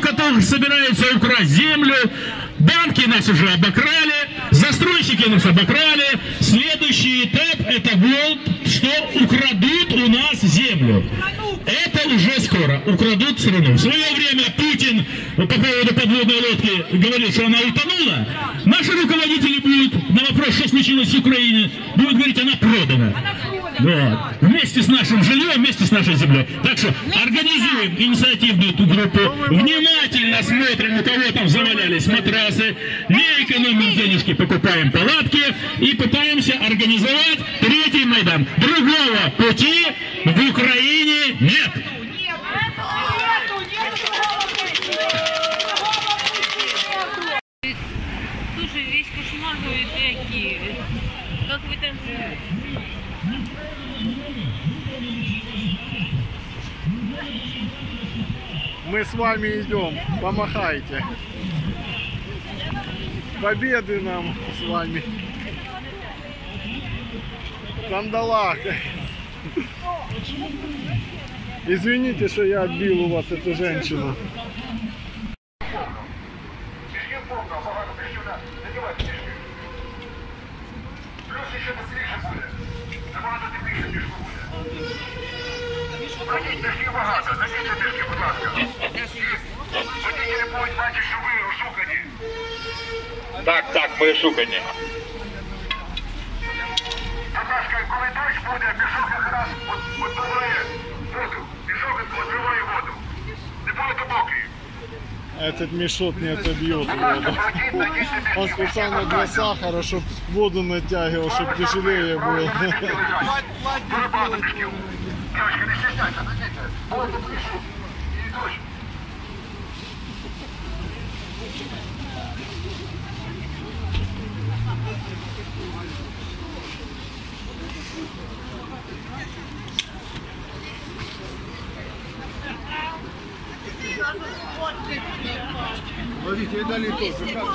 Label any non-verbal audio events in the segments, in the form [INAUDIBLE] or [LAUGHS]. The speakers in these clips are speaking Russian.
которых собираются украсть землю, банки нас уже обокрали, застройщики нас обокрали. Следующий этап это вот, что украдут у нас землю. Это уже скоро. Украдут страну. В свое время Путин по поводу подводной лодки говорил, что она утонула. Наши руководители будут на вопрос, что случилось с Украиной, будут говорить, она продана. Вот. Вместе с нашим жильем, вместе с нашей землей. Так что организуем инициативную эту группу, внимательно смотрим, у кого там завалялись матрасы, не экономим денежки, покупаем палатки и пытаемся организовать третий Майдан. Другого пути в Украине нет. Слушай, весь кошмар Киеве. Как вы там живете? Мы с вами идем, помахайте. Победы нам с вами. Кандалах. Извините, что я отбил у вас эту женщину. Мішків повно, багато мішків на надівайте мішки. Плюс ще тепліше буде. Набагато тепліше мішку буде. Ходіть, мішків багато, носіть мішки, будь ласка. Так, так, ми шукані. Будь ласка, коли дощ буде, мішок якраз відбиває воду. Мішок відбиває воду. Не будете мокрі. Этот мешок не отобьет Будь ласка, воду. ходіть, носіть Он мішки. специально для сахара, чтобы воду натягивал, чтобы тяжелее было. [LAUGHS] Дуже багато мішків. Дівчатки, не стесняйся, носіть. Буде тепліше. І дощ.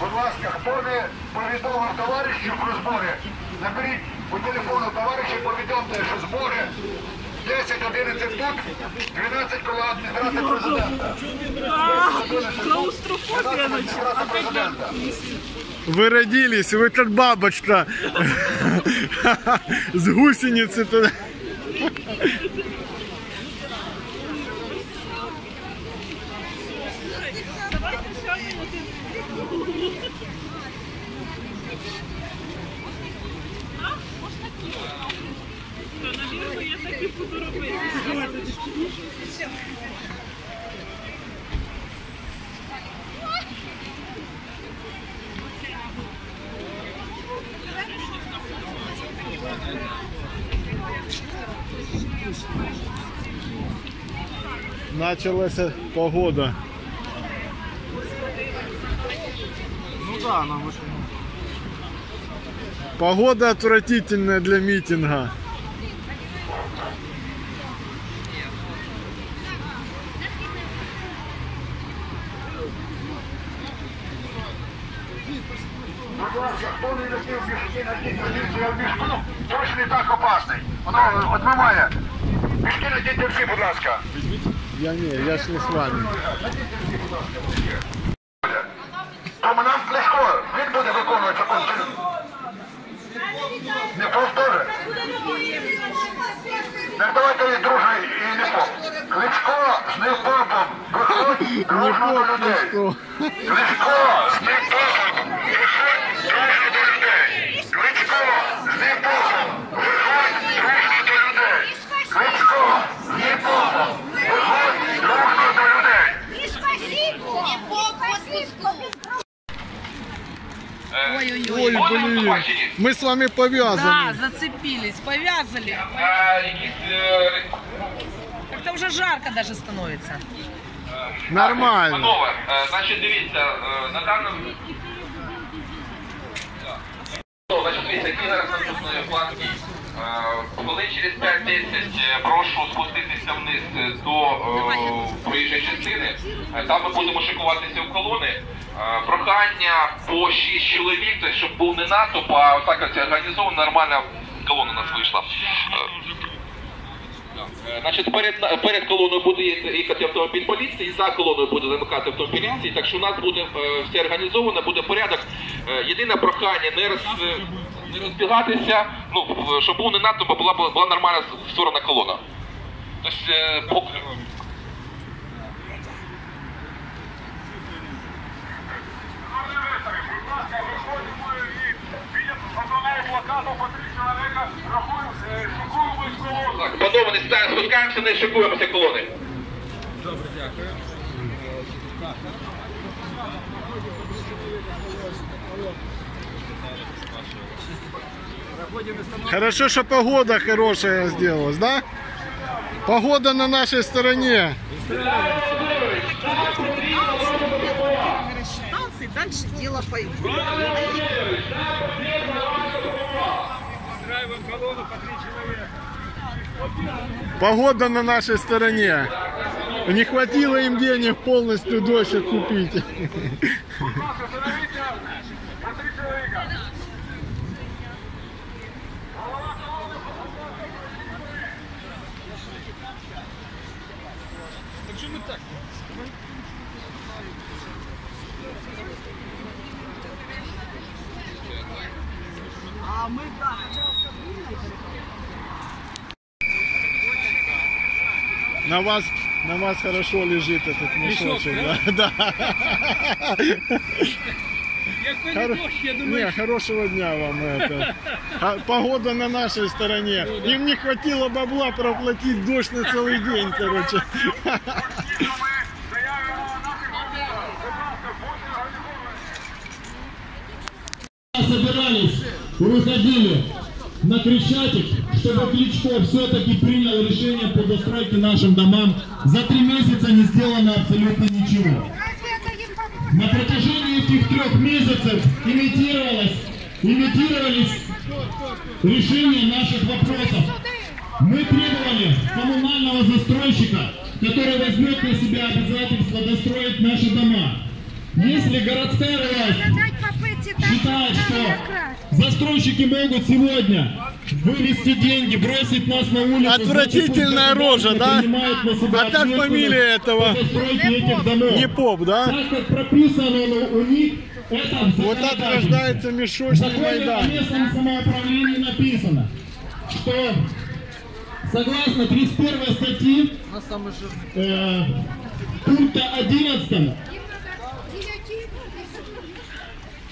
Будь ласка, хто не повідомив товаришів про збори, наберіть по телефону товариша, повідомте, що збори 10-11 тут, 12 коло адміністрації президента. 12 адміністрації президента. Вы родились, вы как бабочка с гусеницы туда. Началась погода. Ну да, на Погода отвратительная для митинга. Точно не так опасний. Воно відмиває. Мішки на діть всі, будь ласка. Я не, я ж не с вами. Тому нам Кличко, він буде виконувати закон. Не повтори. Так давайте і друже, і не поп. Кличко з непопом. Виходь дружно до людей. Кличко Ой, блин. Мы с вами Да, повязаны. зацепились, повязали. Как-то уже жарко даже становится. Нормально. Панове, е, значить, дивіться, е, на даному... Так. Значить, дивіться, який зараз наступної планки. Коли через 5-10 прошу спуститись спустіться вниз е, до е, проїжджої частини. Е, Там ми будемо шикуватися в колони. Е, Прохання по 6 чоловік, тобто, щоб був не натовп, а отак ось організована нормальна колона у нас вийшла. Е, Е, Значить, перед, перед колоною буде їхати автомобіль поліції, за колоною буде замикати автомобіль поліції, так що у нас буде е, все організовано, буде порядок. Е, єдине прохання не, роз, е, не розбігатися, ну, щоб був не надто, була, була нормальна створена колона. Тобто, так, подобаний, спускаємося, не шикуємося колони. Хорошо, что погода хорошая сделалась, да? Погода на нашей стороне. Погода на нашей стороне. Не хватило им денег полностью дождь откупить. [LAUGHS] А мы, да, На вас, на вас хорошо лежит этот мешочек. Да? Да. Хоро- Не, хорошего дня вам это. А Погода на нашей стороне. Им не хватило бабла проплатить дождь на целый день, короче. собирались и выходили на Крещатик, чтобы Кличко все-таки принял решение по достройке нашим домам. За три месяца не сделано абсолютно ничего. На протяжении этих трех месяцев имитировалось, имитировались решения наших вопросов. Мы требовали коммунального застройщика, который возьмет на себя обязательство достроить наши дома. Если городская власть считает, что застройщики могут сегодня вывести деньги, бросить нас на улицу. Отвратительная значит, рожа, да? А как фамилия этого? Не поп, да? Так как прописано у них, это в Вот так рождается В мешочный законе Майдан. местном самоуправлении написано, что согласно 31 статьи э, пункта 11,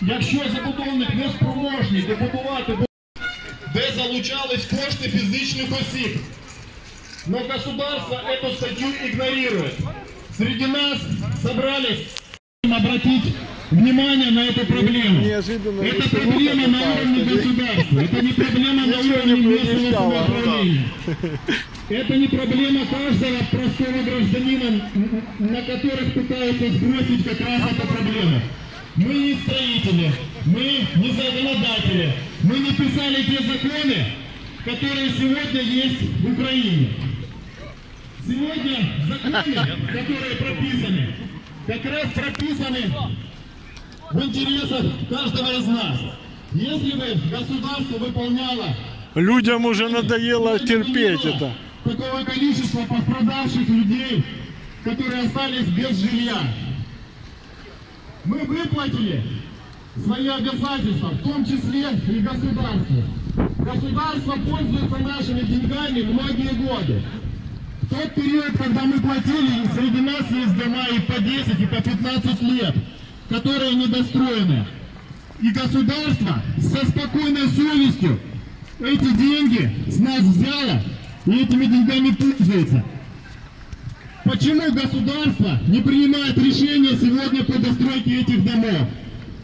якщо забудовник не спроможний добудувати, бу- де залучались кошти фізичних осіб, но государство эту статью игнорирует. Среди нас собрались обратить внимание на эту проблему. Неожиданно Это проблема на уровне государства, это не проблема на уровне местного самоуправления. [LAUGHS] Это не проблема каждого простого гражданина, на которых пытаются сбросить как раз эту проблему. Мы не строители, мы не законодатели, мы не писали те законы, которые сегодня есть в Украине. Сегодня законы, которые прописаны, как раз прописаны в интересах каждого из нас. Если бы государство выполняло Людям уже надоело терпеть это. такого количества пострадавших людей, которые остались без жилья. Мы выплатили свои обязательства, в том числе и государству. Государство пользуется нашими деньгами многие годы. В тот период, когда мы платили, среди нас есть дома и по 10, и по 15 лет, которые недостроены. И государство со спокойной совестью эти деньги с нас взяло и этими деньгами пользуется. Почему государство не принимает решения сегодня по достройке этих домов?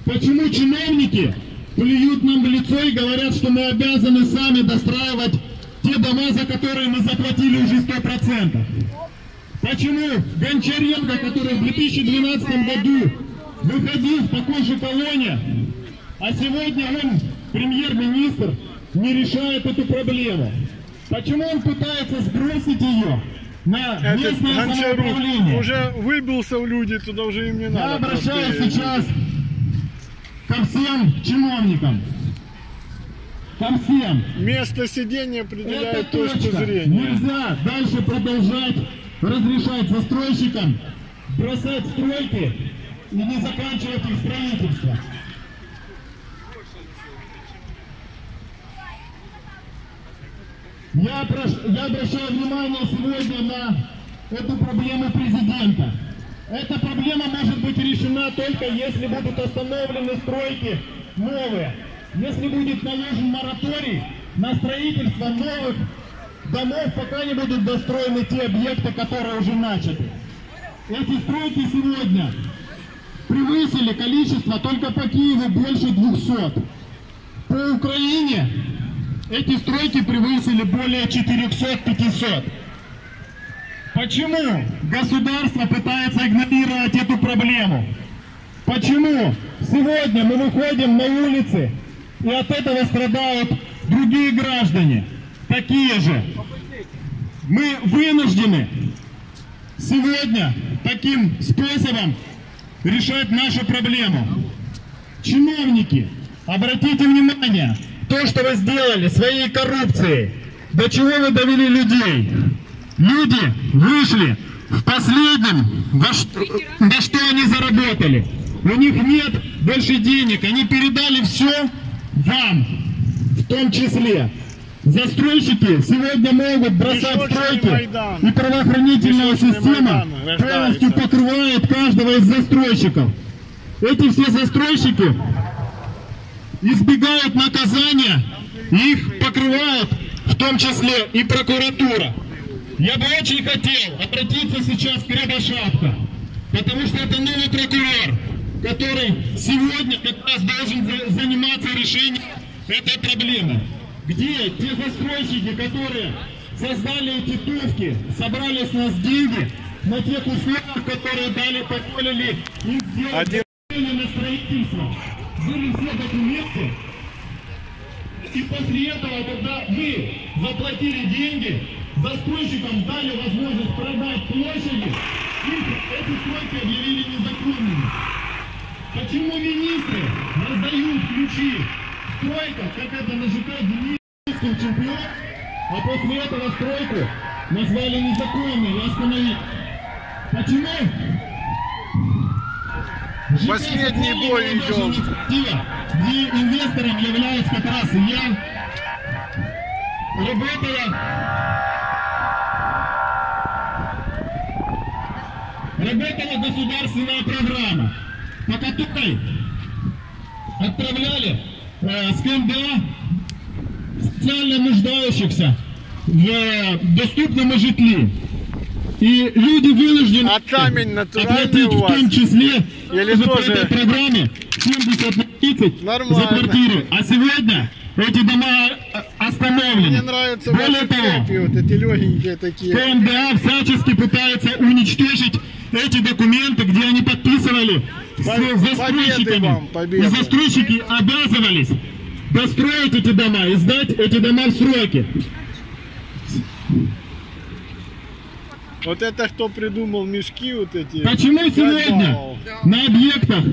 Почему чиновники плюют нам в лицо и говорят, что мы обязаны сами достраивать те дома, за которые мы заплатили уже 100%? Почему Гончаренко, который в 2012 году выходил в такой же колонне, а сегодня он, премьер-министр, не решает эту проблему? Почему он пытается сбросить ее на Этот местное самоуправление. уже выбился в люди, туда уже им не Я надо. обращаюсь простые сейчас ко всем чиновникам. Ко всем. Место сидения Это определяет точку точка. зрения. Нельзя дальше продолжать разрешать застройщикам бросать стройки и не заканчивать их строительство. Я, прош- я обращаю внимание сегодня на эту проблему президента. Эта проблема может быть решена только если будут остановлены стройки новые. Если будет наложен мораторий на строительство новых домов, пока не будут достроены те объекты, которые уже начаты. Эти стройки сегодня превысили количество только по Киеву больше 200. По Украине эти стройки превысили более 400-500. Почему государство пытается игнорировать эту проблему? Почему сегодня мы выходим на улицы и от этого страдают другие граждане, такие же? Мы вынуждены сегодня таким способом решать нашу проблему. Чиновники, обратите внимание, то, что вы сделали своей коррупцией, до чего вы довели людей. Люди вышли в последнем, во что, на что они заработали. У них нет больше денег, они передали все вам, в том числе. Застройщики сегодня могут бросать Песочный стройки, Майдан. и правоохранительная Песочный система Майдан полностью покрывает каждого из застройщиков. Эти все застройщики избегают наказания, их покрывает в том числе и прокуратура. Я бы очень хотел обратиться сейчас к Рябошапко, потому что это новый прокурор, который сегодня как раз должен за- заниматься решением этой проблемы. Где те застройщики, которые создали эти тувки, собрали с нас деньги на тех условиях, которые дали, позволили им сделать Один- на строительство, были все документы, и после этого, когда вы заплатили деньги, застройщикам дали возможность продать площади, их эти стройки объявили незаконными. Почему министры раздают ключи стройка, как это на ЖК Денисовском чемпион, а после этого стройку назвали незаконной и остановили? Почему? Последний бой идет. где инвестором являюсь как раз я, работала работала государственная программа, по которой отправляли э, с КМДА социально нуждающихся в э, доступном житле. И люди вынуждены А камень натуральный в том числе Или тоже по этой программе 70 на 30 Нормально. за квартиры. А сегодня эти дома э, остановлены. Мне нравятся Более ваши того, цепи, вот эти легенькие такие. КМДА всячески пытается уничтожить эти документы, где они подписывали с застройщиками. вам, победы. И застройщики обязывались достроить эти дома и сдать эти дома в сроки. Вот это кто придумал мешки вот эти? Почему сегодня на объектах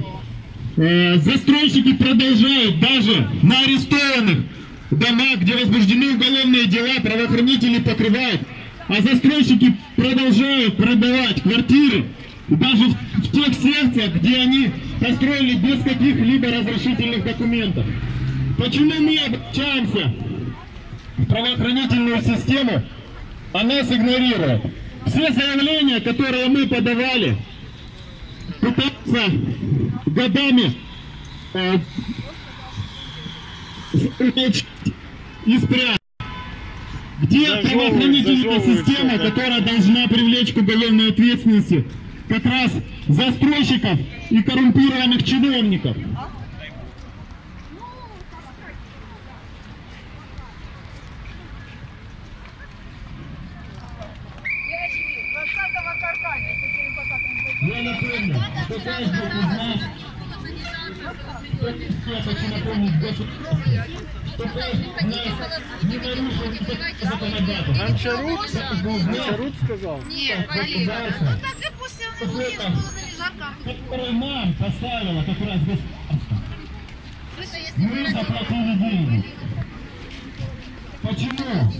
э, застройщики продолжают даже на арестованных домах, где возбуждены уголовные дела, правоохранители покрывают, а застройщики продолжают продавать квартиры даже в, в тех секциях, где они построили без каких-либо разрешительных документов. Почему мы обращаемся в правоохранительную систему, а нас игнорируют? Все заявления, которые мы подавали, пытаются годами э, умолчать и спрятать. Где Зажевывают, правоохранительная зажевывают система, да. которая должна привлечь к уголовной ответственности как раз застройщиков и коррумпированных чиновников? Я Гончарук? Гончарук сказал? Нет, Валерий. Ну так и пусть он не. Который нам поставила как раз государство. Мы заплатили деньги. Почему?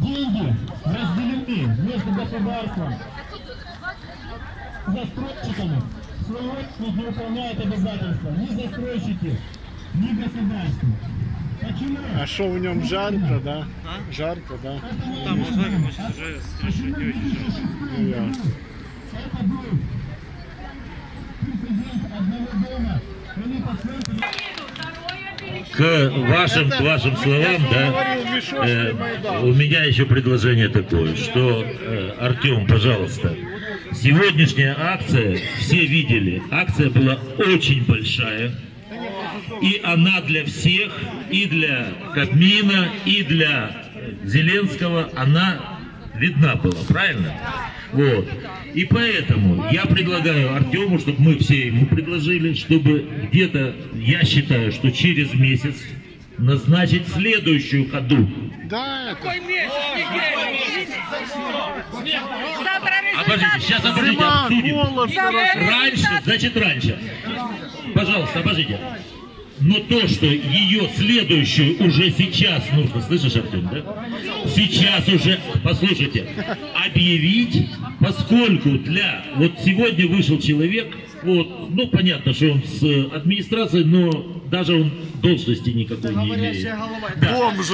Деньги разделены между государством, застройщиками. Свой не выполняет обязательства ни застройщики, ни государство. Почему? А что в нем жарко, да? Жарко, да? Там вот мы сейчас уже слышим, не очень жарко. Ясно. Это был президент одного дома. К вашим, к вашим словам, да, э, у меня еще предложение такое, что, э, Артем, пожалуйста, сегодняшняя акция, все видели, акция была очень большая, и она для всех, и для Кабмина, и для Зеленского, она видна была, правильно? Вот. И поэтому я предлагаю Артему, чтобы мы все ему предложили, чтобы где-то, я считаю, что через месяц назначить следующую ходу. Да, это А подождите, сейчас обождите, обсудим. Раньше, значит раньше. Пожалуйста, обождите. Но то, что ее следующую уже сейчас нужно, слышишь, Артем, да? Сейчас уже, послушайте, объявить, поскольку для, вот сегодня вышел человек, вот, ну понятно, что он с администрацией, но даже он должности никакой не имеет. Да. бомж.